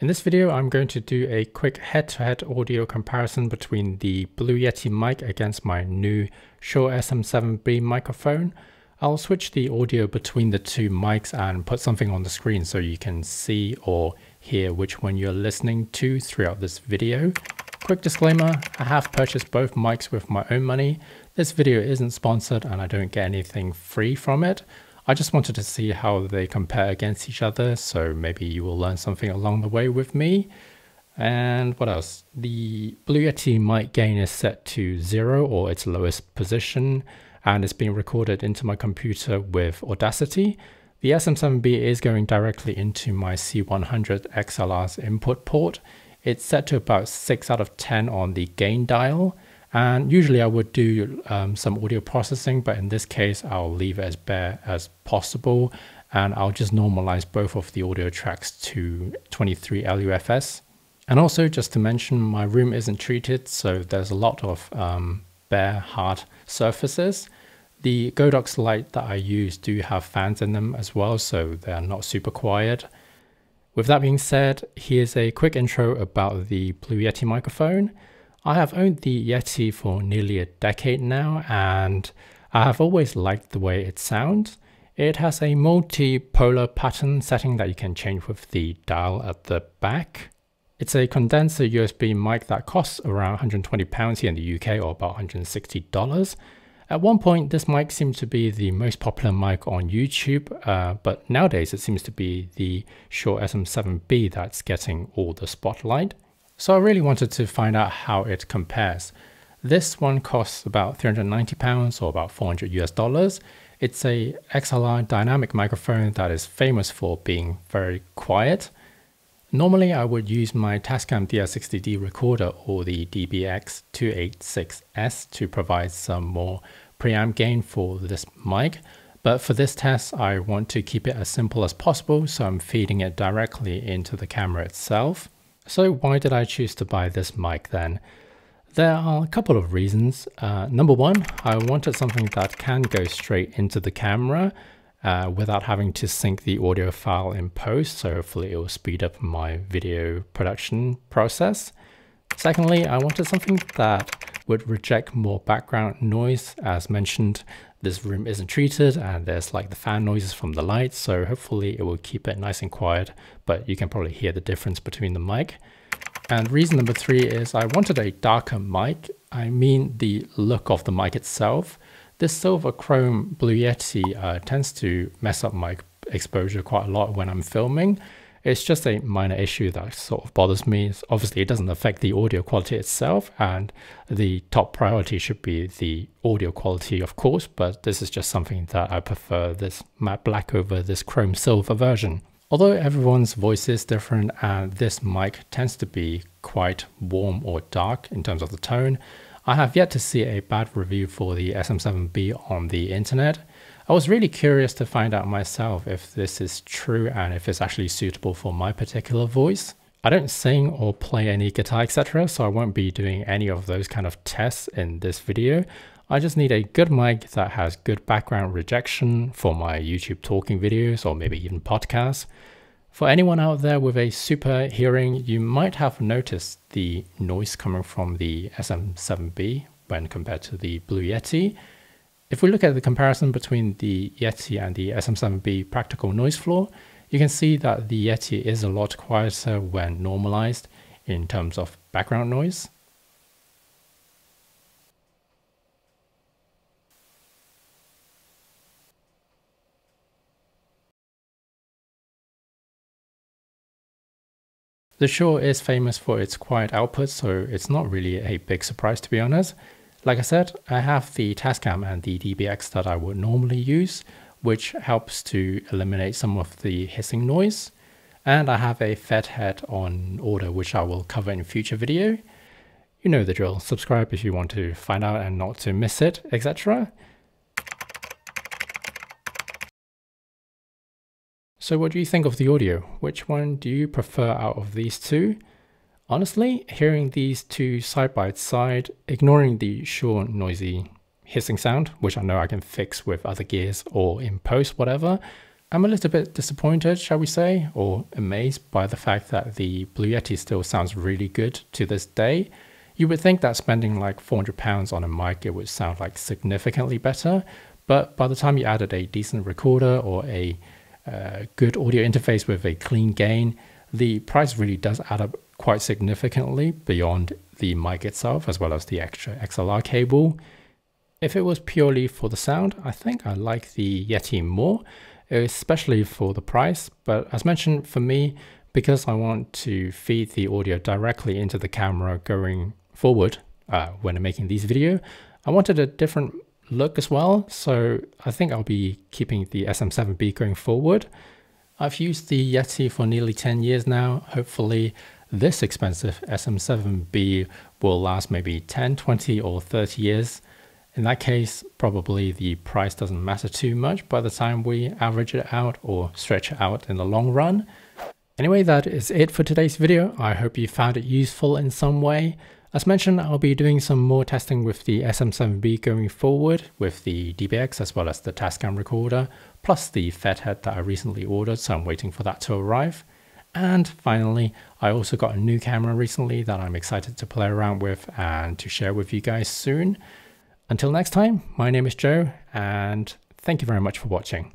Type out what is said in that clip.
In this video, I'm going to do a quick head-to-head -head audio comparison between the Blue Yeti mic against my new Shure SM7B microphone. I'll switch the audio between the two mics and put something on the screen so you can see or hear which one you're listening to throughout this video. Quick disclaimer, I have purchased both mics with my own money. This video isn't sponsored and I don't get anything free from it. I just wanted to see how they compare against each other, so maybe you will learn something along the way with me. And what else? The Blue Yeti mic gain is set to zero or its lowest position, and it's being recorded into my computer with Audacity. The SM7B is going directly into my C100 XLR's input port. It's set to about 6 out of 10 on the gain dial, and usually I would do um, some audio processing, but in this case, I'll leave it as bare as possible. And I'll just normalize both of the audio tracks to 23 LUFS. And also just to mention, my room isn't treated, so there's a lot of um, bare hard surfaces. The Godox light that I use do have fans in them as well, so they're not super quiet. With that being said, here's a quick intro about the Blue Yeti microphone. I have owned the Yeti for nearly a decade now and I have always liked the way it sounds. It has a multi-polar pattern setting that you can change with the dial at the back. It's a condenser USB mic that costs around 120 pounds here in the UK or about 160 dollars. At one point, this mic seemed to be the most popular mic on YouTube, uh, but nowadays it seems to be the Shure SM7B that's getting all the spotlight. So I really wanted to find out how it compares. This one costs about 390 pounds or about 400 US dollars. It's a XLR dynamic microphone that is famous for being very quiet. Normally I would use my Tascam DR60D recorder or the DBX286S to provide some more preamp gain for this mic, but for this test I want to keep it as simple as possible so I'm feeding it directly into the camera itself. So why did I choose to buy this mic then? There are a couple of reasons. Uh, number one, I wanted something that can go straight into the camera uh, without having to sync the audio file in post, so hopefully it will speed up my video production process. Secondly, I wanted something that would reject more background noise. As mentioned, this room isn't treated and there's like the fan noises from the lights, so hopefully it will keep it nice and quiet, but you can probably hear the difference between the mic. And reason number three is I wanted a darker mic. I mean the look of the mic itself. This silver chrome Blue Yeti uh, tends to mess up my exposure quite a lot when I'm filming. It's just a minor issue that sort of bothers me. Obviously, it doesn't affect the audio quality itself, and the top priority should be the audio quality, of course, but this is just something that I prefer this matte black over this chrome silver version. Although everyone's voice is different and this mic tends to be quite warm or dark in terms of the tone, I have yet to see a bad review for the SM7B on the internet. I was really curious to find out myself if this is true and if it's actually suitable for my particular voice. I don't sing or play any guitar etc so I won't be doing any of those kind of tests in this video. I just need a good mic that has good background rejection for my YouTube talking videos or maybe even podcasts. For anyone out there with a super hearing, you might have noticed the noise coming from the SM7B when compared to the Blue Yeti. If we look at the comparison between the Yeti and the SM7B practical noise floor, you can see that the Yeti is a lot quieter when normalized in terms of background noise. The Shure is famous for its quiet output, so it's not really a big surprise to be honest. Like I said, I have the Tascam and the DBX that I would normally use, which helps to eliminate some of the hissing noise. And I have a Fethead on order, which I will cover in a future video. You know the drill, subscribe if you want to find out and not to miss it, etc. So what do you think of the audio? Which one do you prefer out of these two? Honestly, hearing these two side by side, ignoring the Shure noisy hissing sound, which I know I can fix with other gears or in post, whatever, I'm a little bit disappointed, shall we say, or amazed by the fact that the Blue Yeti still sounds really good to this day. You would think that spending like 400 pounds on a mic, it would sound like significantly better. But by the time you added a decent recorder or a uh, good audio interface with a clean gain, the price really does add up quite significantly beyond the mic itself, as well as the extra XLR cable. If it was purely for the sound, I think I like the Yeti more especially for the price. But as mentioned, for me, because I want to feed the audio directly into the camera going forward uh, when making these video, I wanted a different look as well. So I think I'll be keeping the SM7B going forward. I've used the Yeti for nearly 10 years now. Hopefully this expensive SM7B will last maybe 10, 20 or 30 years. In that case, probably the price doesn't matter too much by the time we average it out or stretch it out in the long run. Anyway, that is it for today's video. I hope you found it useful in some way. As mentioned, I'll be doing some more testing with the SM7B going forward with the DBX as well as the Tascam recorder, plus the Fethead that I recently ordered, so I'm waiting for that to arrive. And finally, I also got a new camera recently that I'm excited to play around with and to share with you guys soon. Until next time, my name is Joe, and thank you very much for watching.